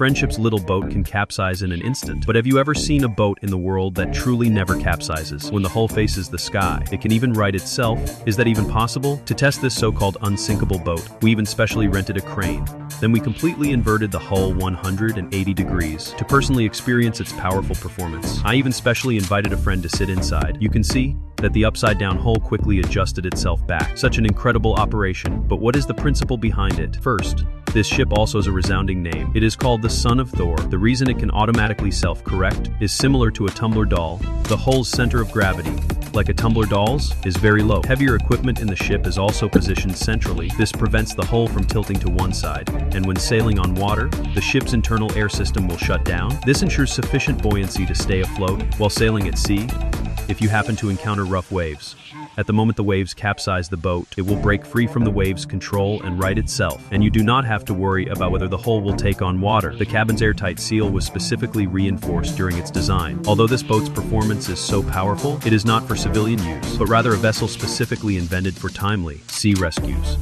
Friendship's little boat can capsize in an instant. But have you ever seen a boat in the world that truly never capsizes? When the hull faces the sky, it can even right itself. Is that even possible? To test this so-called unsinkable boat, we even specially rented a crane. Then we completely inverted the hull 180 degrees to personally experience its powerful performance. I even specially invited a friend to sit inside. You can see that the upside-down hull quickly adjusted itself back. Such an incredible operation, but what is the principle behind it? First, this ship also has a resounding name. It is called the Son of Thor. The reason it can automatically self-correct is similar to a tumbler doll. The hull's center of gravity, like a tumbler doll's, is very low. Heavier equipment in the ship is also positioned centrally. This prevents the hull from tilting to one side, and when sailing on water, the ship's internal air system will shut down. This ensures sufficient buoyancy to stay afloat while sailing at sea if you happen to encounter rough waves. At the moment the waves capsize the boat, it will break free from the waves' control and right itself, and you do not have to worry about whether the hull will take on water. The cabin's airtight seal was specifically reinforced during its design. Although this boat's performance is so powerful, it is not for civilian use, but rather a vessel specifically invented for timely sea rescues.